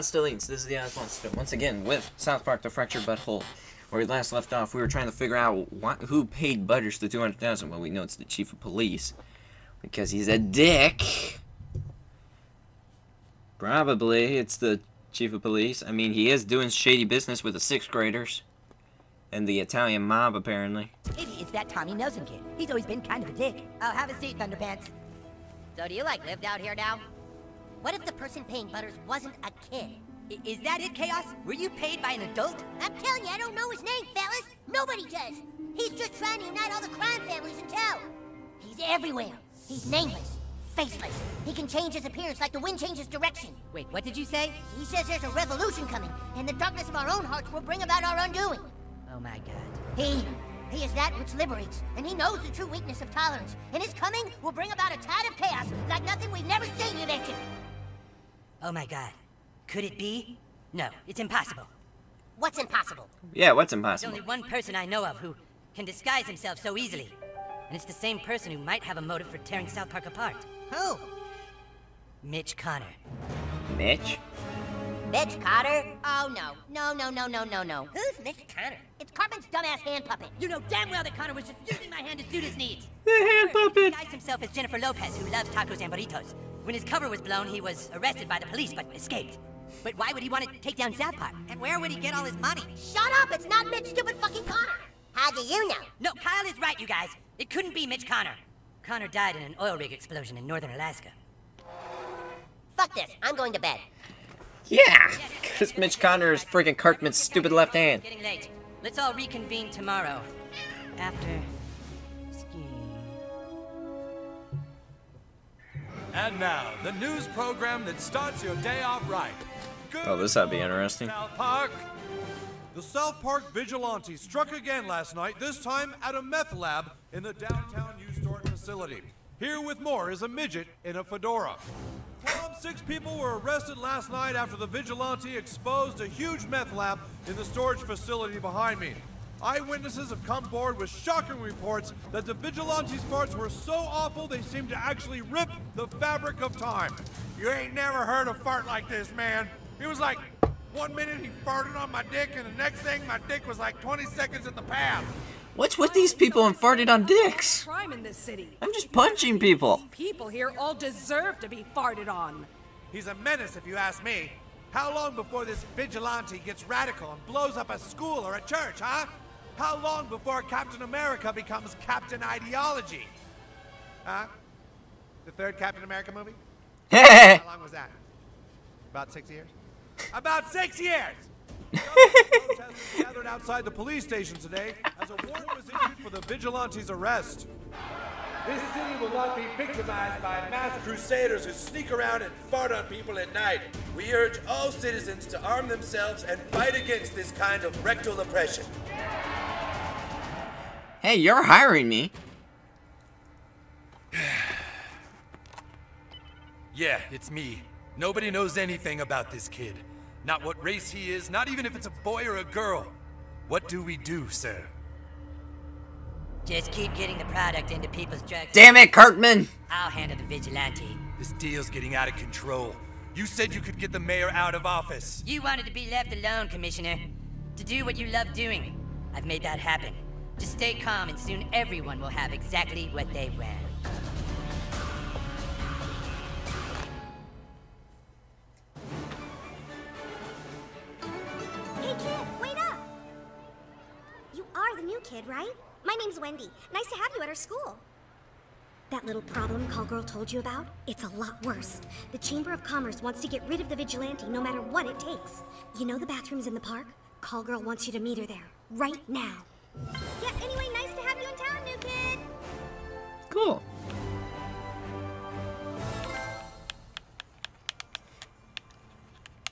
Hello, my. This is the Ozmonster once again with South Park: The Fractured But Whole. Where we last left off, we were trying to figure out what, who paid Butters the two hundred thousand. Well, we know it's the chief of police because he's a dick. Probably it's the chief of police. I mean, he is doing shady business with the sixth graders and the Italian mob, apparently. Maybe it's that Tommy Nelson kid. He's always been kind of a dick. Oh, have a seat, Thunderpants. So do you like lived out here now? What if the person paying Butters wasn't a kid? I is that it, Chaos? Were you paid by an adult? I'm telling you, I don't know his name, fellas. Nobody does. He's just trying to unite all the crime families in town. He's everywhere. He's nameless, faceless. He can change his appearance like the wind changes direction. Wait, what did you say? He says there's a revolution coming, and the darkness of our own hearts will bring about our undoing. Oh my god. He... He is that which liberates, and he knows the true weakness of tolerance. And his coming will bring about a tide of chaos like nothing we've never seen, you mentioned. Oh my god. Could it be? No, it's impossible. What's impossible? Yeah, what's impossible? There's only one person I know of who can disguise himself so easily. And it's the same person who might have a motive for tearing South Park apart. Who? Mitch Conner. Mitch? Mitch Conner? Oh, no. No, no, no, no, no, no. Who's Mitch Conner? It's Cartman's dumbass hand puppet. You know damn well that Conner was just using my hand to suit his needs. The hand He puppet! disguised himself as Jennifer Lopez, who loves tacos and burritos. When his cover was blown, he was arrested by the police, but escaped. But why would he want to take down South Park? And where would he get all his money? Shut up! It's not Mitch stupid fucking Conner! How do you know? No, Kyle is right, you guys. It couldn't be Mitch Conner. Conner died in an oil rig explosion in northern Alaska. Fuck this. I'm going to bed. Yeah! Because Mitch Conner is freaking Cartman's stupid left hand. Getting late. Let's all reconvene tomorrow. After And now, the news program that starts your day off right. Good Oh, this ought to be interesting. South Park. The South Park vigilantes struck again last night, this time at a meth lab in the downtown U storage facility. Here with more is a midget in a fedora. Tom, six people were arrested last night after the vigilante exposed a huge meth lab in the storage facility behind me. Eyewitnesses have come forward with shocking reports that the vigilante's farts were so awful they seemed to actually rip the fabric of time. You ain't never heard a fart like this, man. It was like one minute he farted on my dick, and the next thing my dick was like 20 seconds in the past. What's with these people and farted on dicks? crime in this city. I'm just punching people. People here all deserve to be farted on. He's a menace, if you ask me. How long before this vigilante gets radical and blows up a school or a church, huh? How long before Captain America becomes Captain Ideology? Huh? The third Captain America movie? How long was that? About six years? About six years! Protesters gathered outside the police station today as a warrant was issued for the vigilante's arrest. This city will not be victimized by mass crusaders who sneak around and fart on people at night. We urge all citizens to arm themselves and fight against this kind of rectal oppression. Hey, you're hiring me. Yeah, it's me. Nobody knows anything about this kid. Not what race he is, not even if it's a boy or a girl. What do we do, sir? Just keep getting the product into people's drugs. Damn it, Cartman! I'll handle the vigilante. This deal's getting out of control. You said you could get the mayor out of office. You wanted to be left alone, Commissioner. To do what you love doing. I've made that happen. Just stay calm and soon everyone will have exactly what they want. Hey kid, wait up! You are the new kid, right? My name's Wendy. Nice to have you at our school. That little problem Call Girl told you about? It's a lot worse. The Chamber of Commerce wants to get rid of the vigilante no matter what it takes. You know the bathrooms in the park? Call Girl wants you to meet her there, right now. Yeah, anyway, nice to have you in town, new kid! Cool.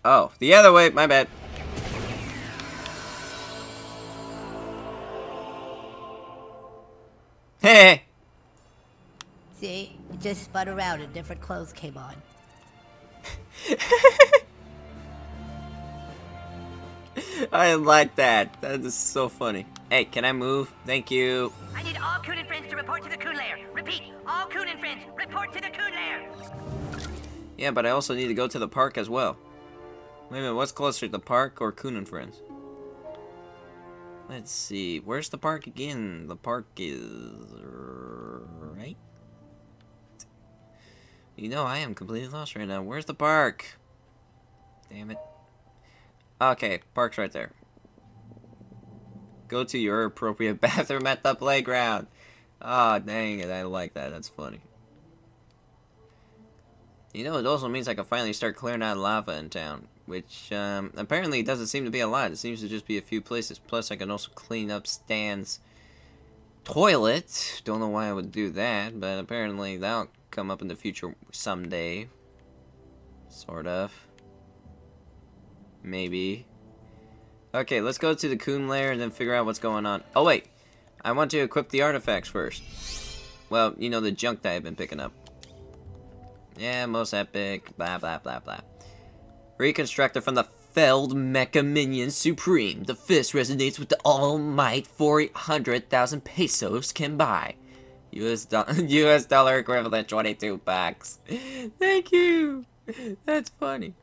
Oh, the other way, my bad. Hey! See? It just spun around and different clothes came on. I like that. That is so funny. Hey, can I move? Thank you. I need all Coon and friends to report to the Coon Lair. Repeat, all Coon and friends, report to the Coon Lair. Yeah, but I also need to go to the park as well. Wait a minute, what's closer, the park or Coon and Friends? Let's see, where's the park again? The park is... right? You know, I am completely lost right now. Where's the park? Damn it. Okay, park's right there. Go to your appropriate bathroom at the playground. Ah, oh, dang it, I like that. That's funny. You know, it also means I can finally start clearing out lava in town. Which, um, apparently doesn't seem to be a lot. It seems to just be a few places. Plus, I can also clean up Stan's toilet. Don't know why I would do that, but apparently that'll come up in the future someday. Sort of. Maybe. Okay, let's go to the Coon lair and then figure out what's going on. Oh, wait. I want to equip the artifacts first. Well, you know, the junk that I've been picking up. Yeah, most epic, blah, blah, blah, blah. Reconstructor from the felled Mecha Minion Supreme. The fist resonates with the all might 400,000 pesos can buy. US, do US dollar equivalent 22 bucks. Thank you. That's funny.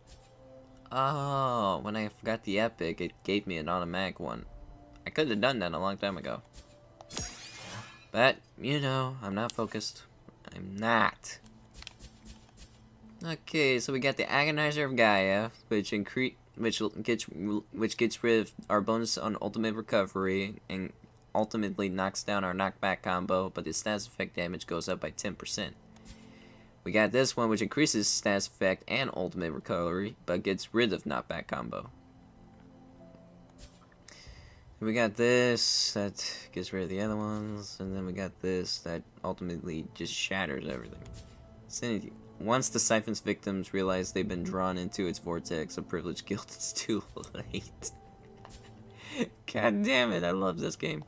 Oh, when I forgot the epic, it gave me an automatic one. I could have done that a long time ago. But, you know, I'm not focused. I'm not. Okay, so we got the Agonizer of Gaia, which increase which gets which gets rid of our bonus on ultimate recovery and ultimately knocks down our knockback combo, but the status effect damage goes up by 10%. We got this one which increases status effect and ultimate recovery, but gets rid of knockback combo. We got this that gets rid of the other ones, and then we got this that ultimately just shatters everything. Once the siphon's victims realize they've been drawn into its vortex of privileged guilt, it's too late. God damn it, I love this game.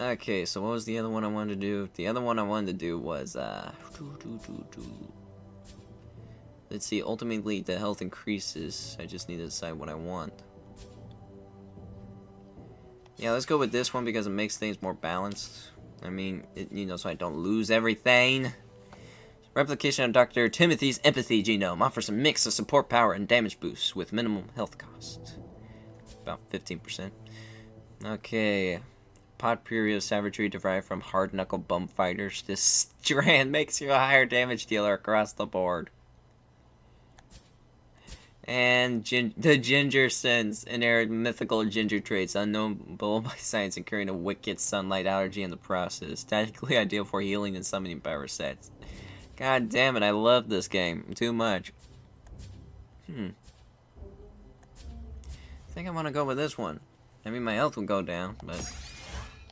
Okay, so what was the other one I wanted to do? The other one I wanted to do was, uh... Let's see, ultimately the health increases. I just need to decide what I want. Yeah, let's go with this one because it makes things more balanced. I mean, it, you know, so I don't lose everything. Replication of Dr. Timothy's empathy genome offers a mix of support power and damage boosts with minimum health cost. About 15%. Okay. Potpourri of savagery derived from hard knuckle bum fighters. This strand makes you a higher damage dealer across the board. And gin the ginger sense inherit mythical ginger traits unknowable by science and incurring a wicked sunlight allergy in the process. Tactically ideal for healing and summoning power sets. God damn it, I love this game too much. Hmm. I think I want to go with this one. I mean, my health will go down, but...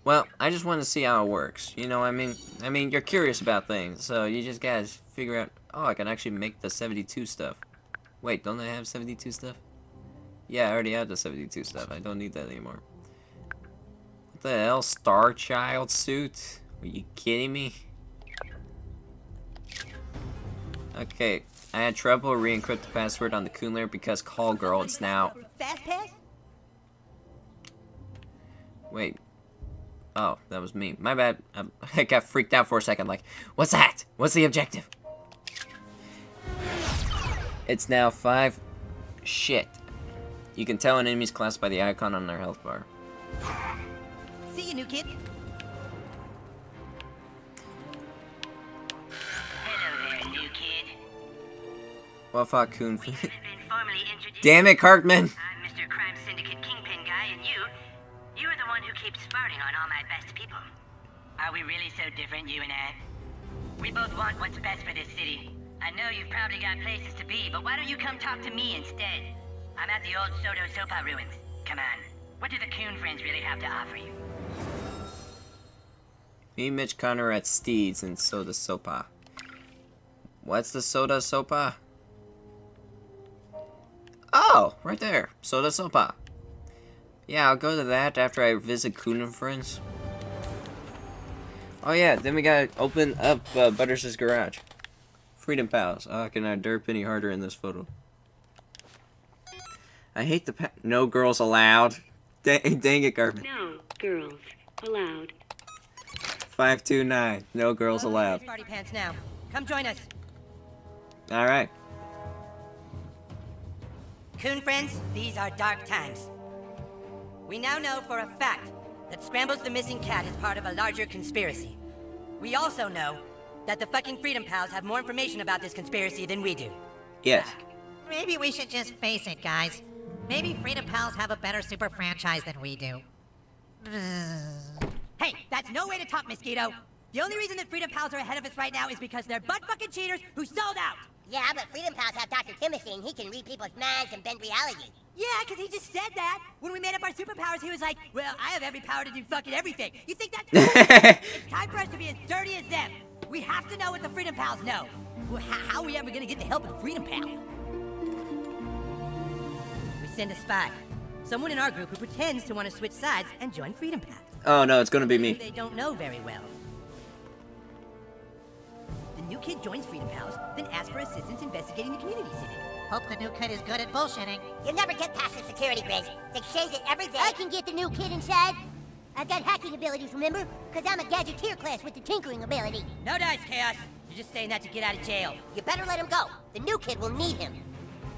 Well, I just want to see how it works. You know, I mean, I mean, you're curious about things, so you just gotta figure out, oh, I can actually make the 72 stuff. Wait, don't I have 72 stuff? Yeah, I already have the 72 stuff. I don't need that anymore. What the hell? Star Child suit? Are you kidding me? Okay, I had trouble re-encrypt the password on the lair because call girl it's now... Fast pass? Wait. Oh, that was me. My bad. Um, I got freaked out for a second like, what's that? What's the objective? It's now 5. Shit. You can tell an enemy's class by the icon on their health bar. See you, new kid. Hello there, new kid. Well, fuck, Coon. Damn it, Cartman! I'm Are we really so different, you and I? We both want what's best for this city. I know you've probably got places to be, but why don't you come talk to me instead? I'm at the old Soto Sopa ruins. Come on. What do the Coon friends really have to offer you? Me, Mitch Conner at Steeds and SoDoSoPa. What's the SoDoSoPa? Oh, right there. SoDoSoPa. Yeah, I'll go to that after I visit Coon Friends. Oh yeah, then we gotta open up uh, Butters' garage. Freedom Pals. Oh, can I derp any harder in this photo? I hate the pa- No girls allowed. Dang, dang it, Garvin. No girls allowed. 529. No girls allowed. Party pants now. Come join us. Alright. Coon friends, these are dark times. We now know for a fact that Scrambles the Missing Cat is part of a larger conspiracy. We also know that the fucking Freedom Pals have more information about this conspiracy than we do. Yes. Maybe we should just face it, guys. Maybe Freedom Pals have a better super franchise than we do. Hey, that's no way to talk, Mosquito. The only reason that Freedom Pals are ahead of us right now is because they're butt fucking cheaters who sold out. Yeah, but Freedom Pals have Dr. Timothy, and he can read people's minds and bend reality. Yeah, because he just said that. When we made up our superpowers, he was like, well, I have every power to do fucking everything. You think that's... it's time for us to be as dirty as them. We have to know what the Freedom Pals know. Well, how, are we ever gonna get the help of the Freedom Pals? We send a spy. Someone in our group who pretends to want to switch sides and join Freedom Pals. Oh no, it's gonna be me. they don't know very well. The new kid joins Freedom Pals, then asks for assistance investigating the community city. Hope the new kid is good at bullshitting. You'll never get past the security, Grace. They change it every day. I can get the new kid inside. I've got hacking abilities, remember? Because I'm a gadgeteer class with the tinkering ability. No dice, Chaos. You're just saying that to get out of jail. You better let him go. The new kid will need him.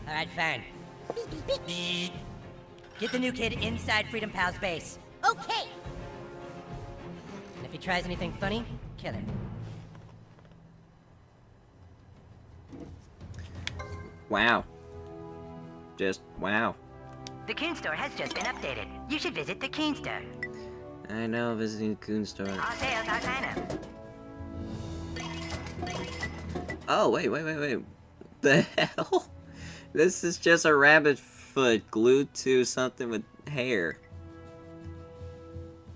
All right, fine. Beep, beep, beep. Get the new kid inside Freedom Pal's base. Okay. And if he tries anything funny, kill him. Wow. Just wow. The Coon Store has just been updated. You should visit the Coon Store. I know visiting Coon Store. All sales are sign. Oh wait, wait, wait, wait. The hell? This is just a rabbit foot glued to something with hair.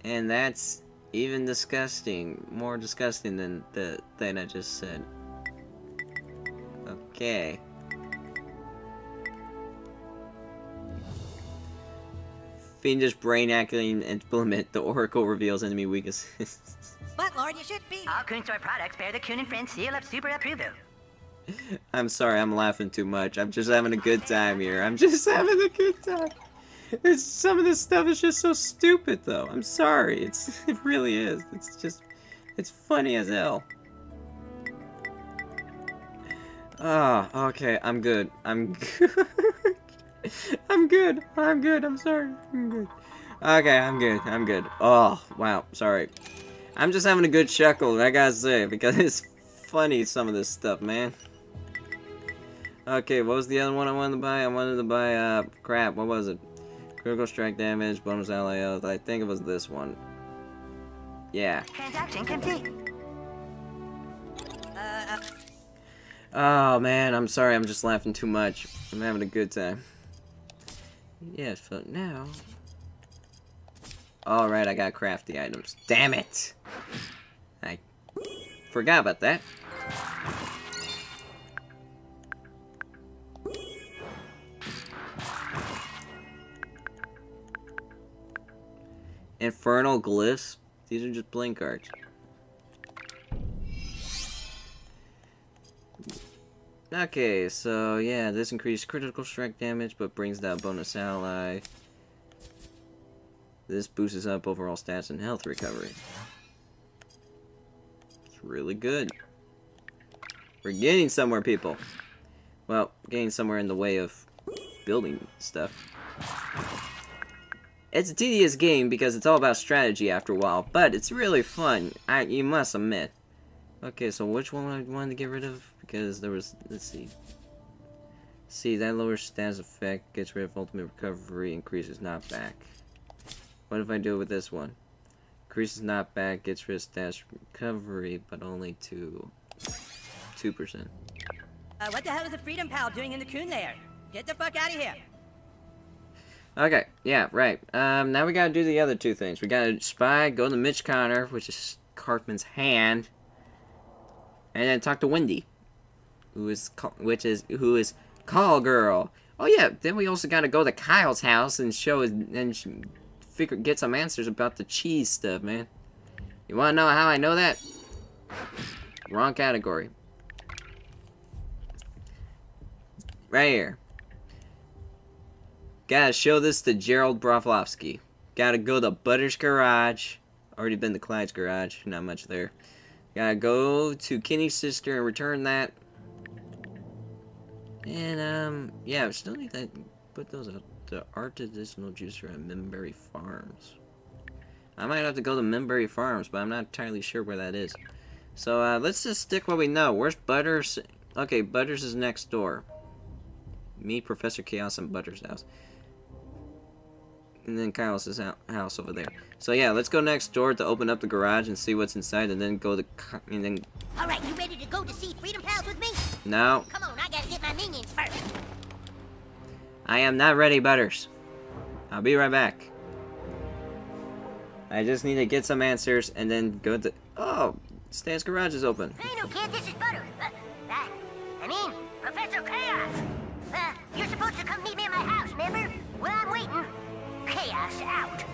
And that's even disgusting. More disgusting than the thing I just said. Okay. Fiendish brain acting and implement. The Oracle reveals enemy weaknesses. But Lord, you should be. All Coon Store products bear the Coon and Friends seal of super approval. I'm sorry, I'm laughing too much. I'm just having a good time here. I'm just having a good time. It's, some of this stuff is just so stupid, though. I'm sorry. It's it really is. It's just it's funny as hell. Ah, okay. I'm good. I'm good. I'm good. I'm good. I'm sorry. I'm good. Okay, I'm good. I'm good. Oh, wow. Sorry. I'm just having a good chuckle, I gotta say, because it's funny, some of this stuff, man. Okay, what was the other one I wanted to buy? I wanted to buy, uh, crap, what was it? Critical strike damage, bonus ally health. I think it was this one. Yeah. Transaction complete. Uh, uh, Oh, man, I'm sorry, I'm just laughing too much. I'm having a good time. Yes, but now... Alright, I got crafty items. Damn it! I forgot about that. Infernal glyphs? These are just blink cards. Okay, so yeah, this increases critical strike damage, but brings down bonus ally. This boosts up overall stats and health recovery. It's really good. We're getting somewhere, people. Well, getting somewhere in the way of building stuff. It's a tedious game because it's all about strategy after a while, but it's really fun, I, you must admit. Okay, so which one would I wanted to get rid of? Because there was, let's see. See, that lowers stats effect, gets rid of ultimate recovery, increases not back. What if I do it with this one? Increases not back, gets rid of stats recovery, but only to 2%. uh, what the hell is a Freedom Pal doing in the Coon Lair? Get the fuck out of here. Okay, yeah, right. Um, now we gotta do the other two things. We gotta spy, go to Mitch Conner, which is Cartman's hand, and then talk to Wendy, who is which is who is Call Girl. Oh yeah, then we also gotta go to Kyle's house and show and figure get some answers about the cheese stuff, man. You wanna know how I know that? Wrong category. Right here. Gotta show this to Gerald Broflovsky. Gotta go to Butter's garage. Already been to Clyde's garage. Not much there. Gotta go to Kenny's sister and return that. And, um, yeah, we still need that put those at the artisanal juicer at Minbury Farms. I might have to go to Minbury Farms, but I'm not entirely sure where that is. So uh, let's just stick what we know. Where's Butters? Okay, Butters is next door. Me, Professor Chaos, and Butters' house. And then Kyle's house over there. So yeah, let's go next door to open up the garage and see what's inside, and then go to and then. All right, you ready to go to see Freedom Pals with me? No. Come on, minions first. I am not ready, Butters. I'll be right back. I just need to get some answers and then go to. Oh, Stan's garage is open. Hey, no, kid, this is Butters. Uh, uh, I mean, Professor Chaos. Uh, you're supposed to come meet me at my house, remember? Well, I'm waiting. Chaos out.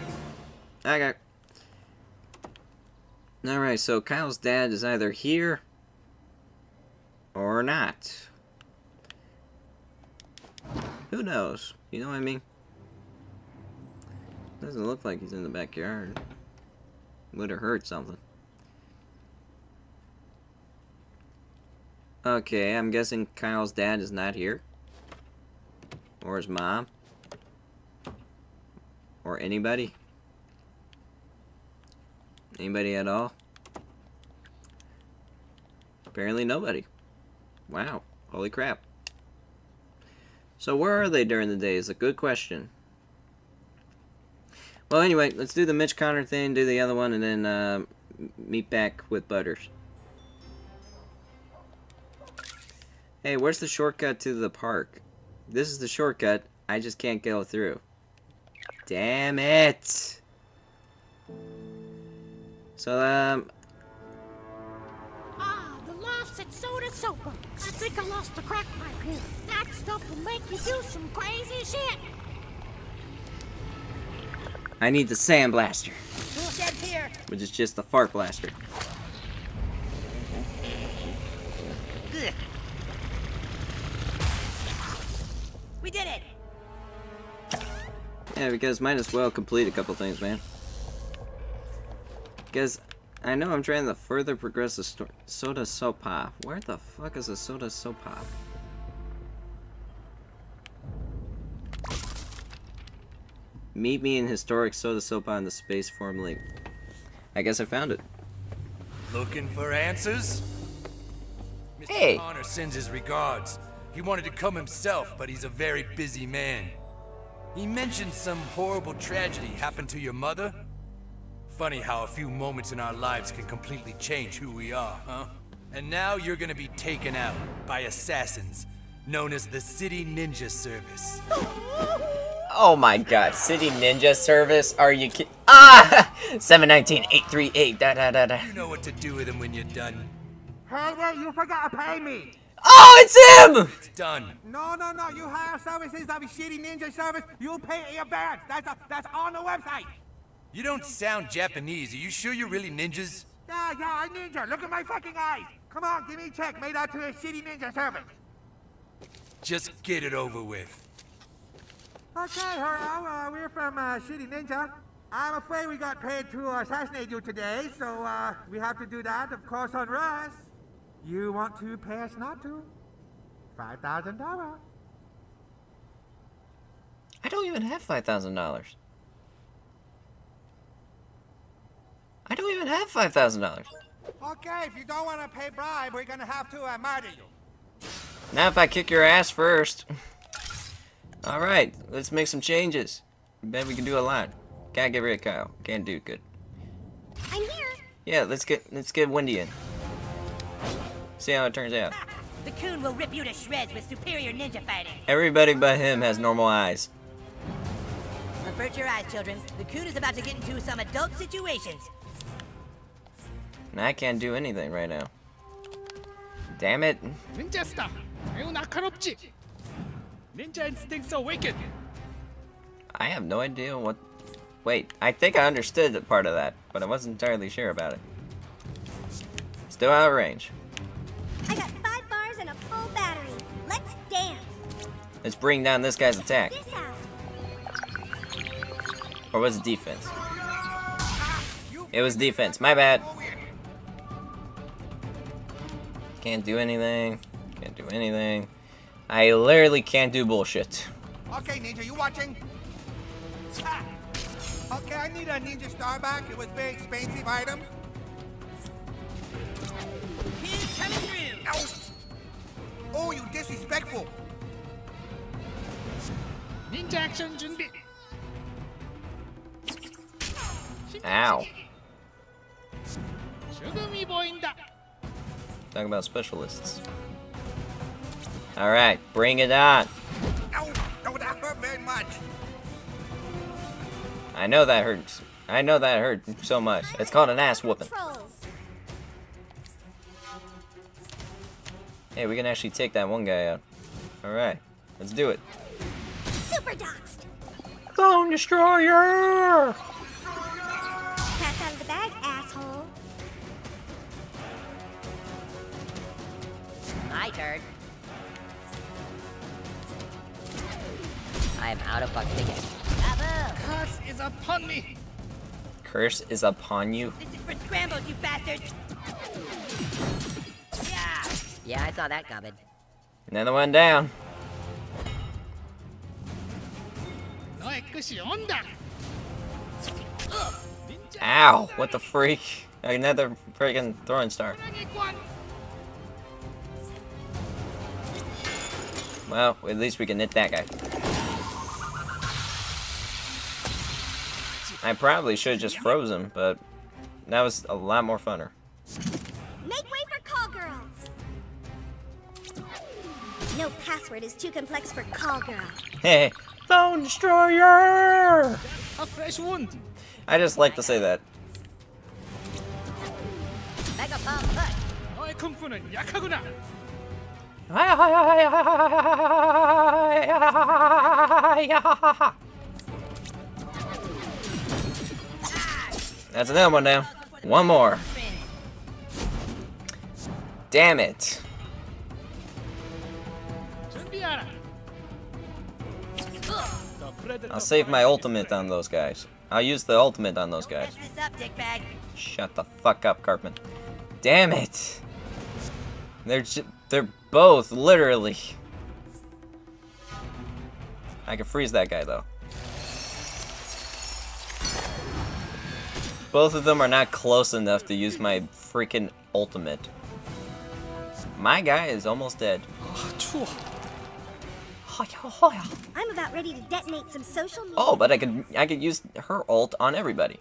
Okay. Alright, so Kyle's dad is either here or not. Who knows? You know what I mean? Doesn't look like he's in the backyard. Would have heard something. Okay, I'm guessing Kyle's dad is not here. Or his mom. Or anybody. Anybody at all? Apparently nobody. Wow. Holy crap. So where are they during the day is a good question. Well, anyway, let's do the Mitch Conner thing, do the other one, and then uh, meet back with Butters. Hey, where's the shortcut to the park? This is the shortcut. I just can't go through. Damn it! So, um... Soda. I think I lost the crack pipe here. That stuff will make you do some crazy shit. I need the Sand Blaster. Tool shed's here. Which is just the Fart Blaster. Ugh. We did it! Yeah, because might as well complete a couple things, man. Because I know I'm trying to further progress the story. SoDoSoPa. Where the fuck is a SoDoSoPa? Meet me in historic SoDoSoPa in the space form link. I guess I found it. Looking for answers? Mr. Hey. Conner sends his regards. He wanted to come himself, but he's a very busy man. He mentioned some horrible tragedy happened to your mother. Funny how a few moments in our lives can completely change who we are, huh? And now you're gonna be taken out by assassins, known as the City Ninja Service. Oh my god, City Ninja Service? Are you kidding? Ah! 719-838, da da da da. You know what to do with them when you're done. Hey, wait, you forgot to pay me. Oh, it's him! It's done. No, no, no. You hire services that be shitty ninja service. You pay in advance. That's a, that's on the website. You don't sound Japanese. Are you sure you're really ninjas? Yeah, yeah, I'm ninja. Look at my fucking eyes. Come on, give me a check made out to a shitty ninja service. Just get it over with. Okay, hello. Uh, we're from uh, Shitty Ninja. I'm afraid we got paid to assassinate you today, so uh, we have to do that, of course, on Russ. You want to pay us not to? Five thousand dollars. I don't even have $5,000. I don't even have $5,000. Okay, if you don't want to pay bribe, we're gonna have to uh, murder you. Now if I kick your ass first. Alright, let's make some changes. Bet we can do a lot. Can't get rid of Kyle. Can't do good. I'm here. Yeah, let's get let's get Wendy in. See how it turns out. The coon will rip you to shreds with superior ninja fighting. Everybody but him has normal eyes. Avert your eyes, children. The coon is about to get into some adult situations. And I can't do anything right now. Damn it. Ninja stuff. Are not corrupt? Ninja instincts awaken. I have no idea what... Wait, I think I understood the part of that, but I wasn't entirely sure about it. Still out of range. I got five bars and a full battery. Let's dance. Let's bring down this guy's attack. This. Or was it defense? It was defense. My bad. Can't do anything. Can't do anything. I literally can't do bullshit. Okay, Ninja, you watching? Ha! Okay, I need a Ninja Star back. It was a very expensive item. He's coming through. Ow! Oh, you disrespectful. 닌자 액션 준비. Ow. 죽음이 보인다. Talking about specialists. Alright, bring it on. Ow! Oh, that hurt very much. I know that hurts. I know that hurt so much. It's called an ass whooping. Hey, we can actually take that one guy out. Alright, let's do it. Super doxed. Clone Destroyer! Cat's out of the bag, My turn. I am out of fucking again. Curse is upon me! Curse is upon you? This is for scrambles, you bastard! Yeah! Yeah, I saw that coming. Another one down. Ow! What the freak? Another freaking throwing star. Well, at least we can hit that guy. I probably should have just froze him, but that was a lot more funner. Make way for call girls. No password is too complex for call girl. Hey, Clone Destroyer! A fresh wound. I just like to say that. That's another one down. One more. Damn it. I'll save my ultimate on those guys. I'll use the ultimate on those guys. Shut the fuck up, Cartman. Damn it! They're they're both literally. I can freeze that guy though. Both of them are not close enough to use my freaking ultimate. My guy is almost dead. I'm about ready to detonate some social media. Oh, but I could I could use her ult on everybody.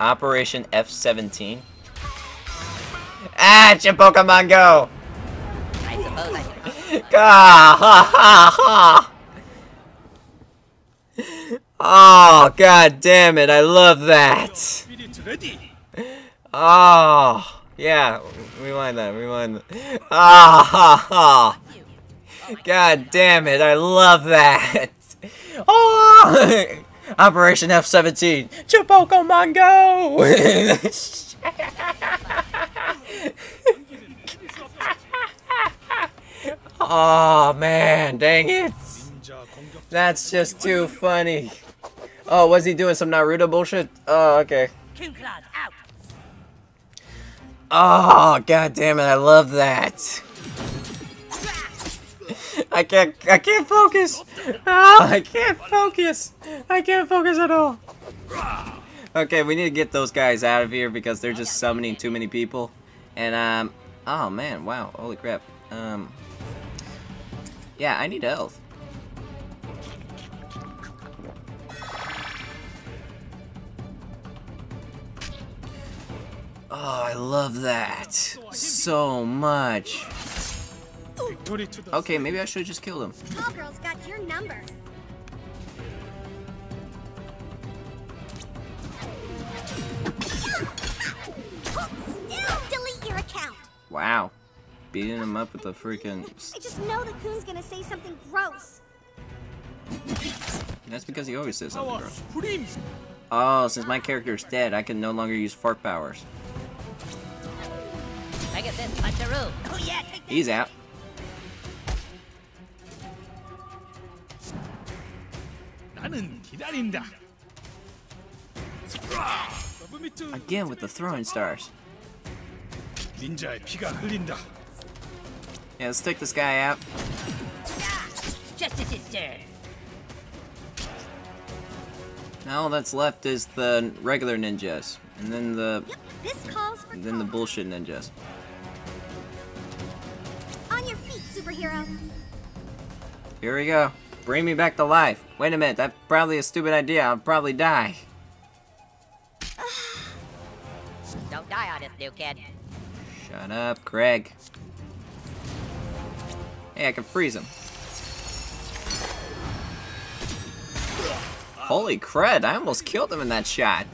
Operation F-17. Ah, it's your Pokemon Go! I suppose I. Ah, ha, ha, ha. Oh, god damn it, I love that. Oh, yeah, rewind that, rewind that. Ah, ha, ha. God damn it, I love that. Oh, Operation F-17. To Pokemon Go. oh man, dang it. That's just too funny. Oh, was he doing some Naruto bullshit? Oh, okay. Oh, god damn it, I love that. I can't I can't focus. Oh, I can't focus. I can't focus at all. Okay, we need to get those guys out of here because they're just summoning too many people. And um oh man, wow, holy crap. Um Yeah, I need health. Oh, I love that so much. Victory to the Okay, maybe I should have just killed him. Wow. Beating him up with a freaking... I just know the coon's gonna say something gross. That's because he always says something gross. Oh, since my character is dead, I can no longer use fart powers. I get this, Macharu. Oh yeah, He's out. Again with the throwing stars. Yeah, let's take this guy out. Justice is served. Now all that's left is the regular ninjas, and then the and then the bullshit ninjas. On your feet, superhero. Here we go. Bring me back to life. Wait a minute, that's probably a stupid idea. I'll probably die. Don't die on this new kid. Shut up, Craig. Hey, I can freeze him. Holy crud, I almost killed him in that shot.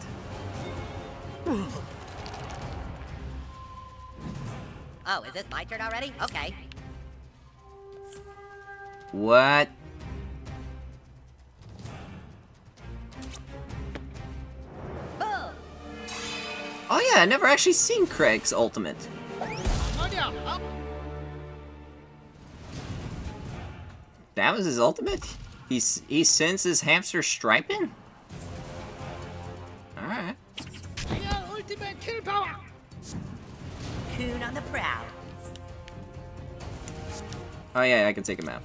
Oh, is this my turn already? Okay. What? Boom! Oh yeah, I never actually seen Craig's ultimate down, up. That was his ultimate? He, he sends his hamster striping? Alright. I got ultimate kill power! Coon on the prowl. Oh yeah, I can take him out.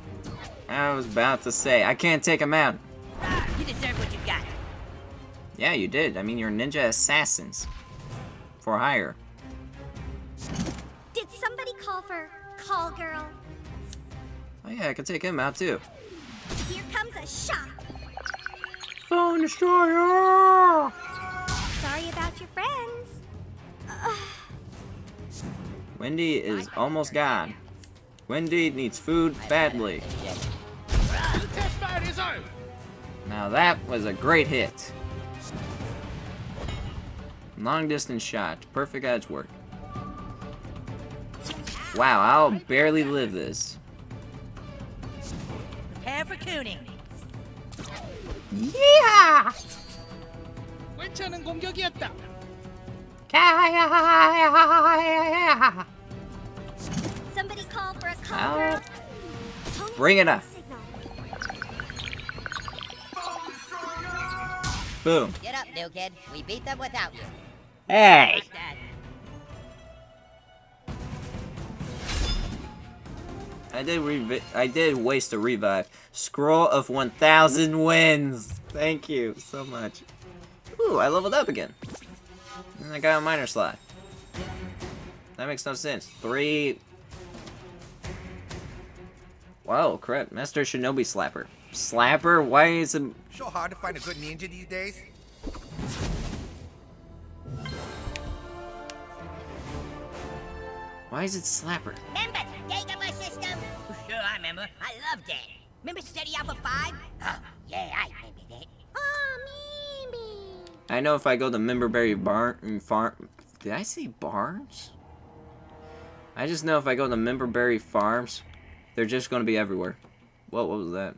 I was about to say, I can't take him out. You deserve what you got. Yeah, you did. I mean, you're ninja assassins. For hire. Call for call girl? Oh yeah, I can take him out too. Here comes a shock. Phone destroyer! Sorry about your friends. Ugh. Wendy is almost gone. Wendy needs food badly. The test fire is over. Now that was a great hit. Long distance shot. Perfect edge work. Wow, I'll barely live this. Prepare for cooning. Yeah! 괜찮은 공격이었다. Somebody call for a call Ow. girl. Bring it up. Signal. Boom. Get up, new kid. We beat them without you. Hey! I did revi- I did waste a revive. Scroll of 1000 wins. Thank you so much. Ooh, I leveled up again. And I got a minor slot. That makes no sense. Three. Wow, crap. Master Shinobi Slapper. Slapper? Why is it. So hard to find a good ninja these days. Why is it Slapper? Remember Dagama system? Sure, I remember. I loved it. Remember Steady Alpha 5? Oh, yeah, I remember that. Oh, Mimi. I know if I go to Memberberry Barn Farm. Did I say Barnes? I just know if I go to Memberberry Farms, they're just going to be everywhere. What, what was that?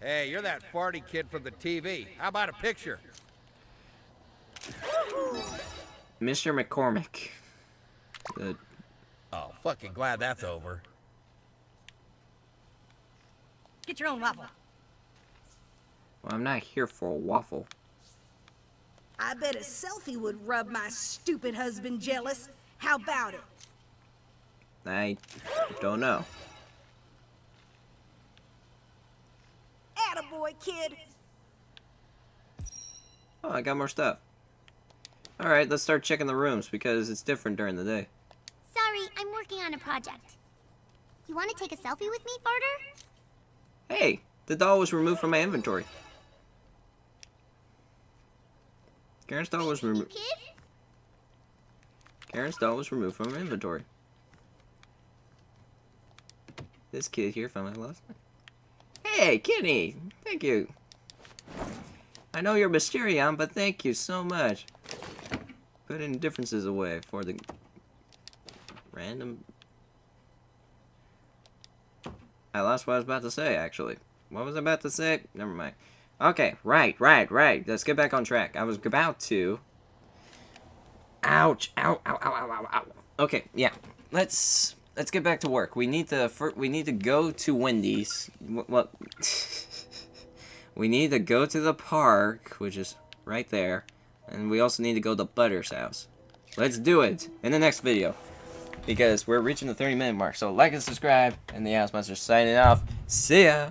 Hey, you're that farty kid from the TV. How about a picture? Mr. McCormick. Good. Oh, fucking glad that's over. Get your own waffle. Well, I'm not here for a waffle. I bet a selfie would rub my stupid husband jealous. How about it? I don't know. Attaboy, kid. Oh, I got more stuff. Alright, let's start checking the rooms because it's different during the day. Sorry, I'm working on a project. You want to take a selfie with me, Barter? Hey, the doll was removed from my inventory. Karen's doll was removed. Karen's doll was removed from my inventory. This kid here found my name. Hey, Kenny! Thank you. I know you're Mysterion, but thank you so much. Putting differences away for the random. I lost what I was about to say, actually. What was I about to say? Never mind. Okay, right, right, right. Let's get back on track. I was about to. Ouch! Ow! Ow! Ow! Ow! Ow! ow. Okay, yeah. Let's let's get back to work. We need to we need to go to Wendy's. What? we need to go to the park, which is right there, and we also need to go to Butter's house. Let's do it in the next video. Because we're reaching the 30 minute mark. So like and subscribe, and the Ozmonster signing off. See ya!